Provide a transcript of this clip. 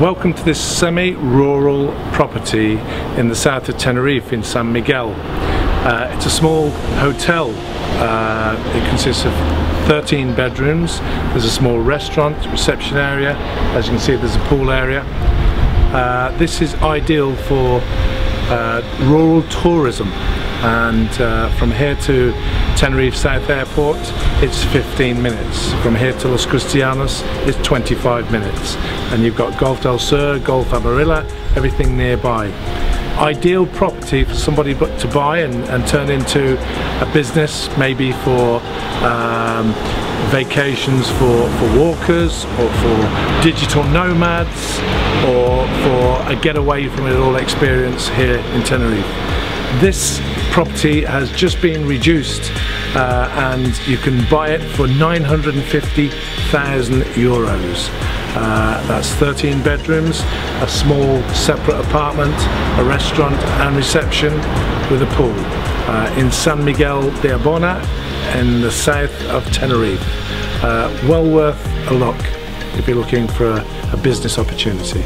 Welcome to this semi-rural property in the south of Tenerife in San Miguel. Uh, it's a small hotel. Uh, it consists of 13 bedrooms. There's a small restaurant, reception area. As you can see, there's a pool area. Uh, this is ideal for uh, rural tourism and uh, from here to Tenerife South Airport it's 15 minutes. From here to Los Cristianos it's 25 minutes. And you've got Golf del Sur, Golf Amarilla everything nearby. Ideal property for somebody to buy and, and turn into a business maybe for um, vacations for, for walkers or for digital nomads or for a getaway from it all experience here in Tenerife. This property has just been reduced uh, and you can buy it for 950,000 euros. Uh, that's 13 bedrooms, a small separate apartment, a restaurant and reception with a pool uh, in San Miguel de Abona in the south of Tenerife. Uh, well worth a look if you're looking for a, a business opportunity.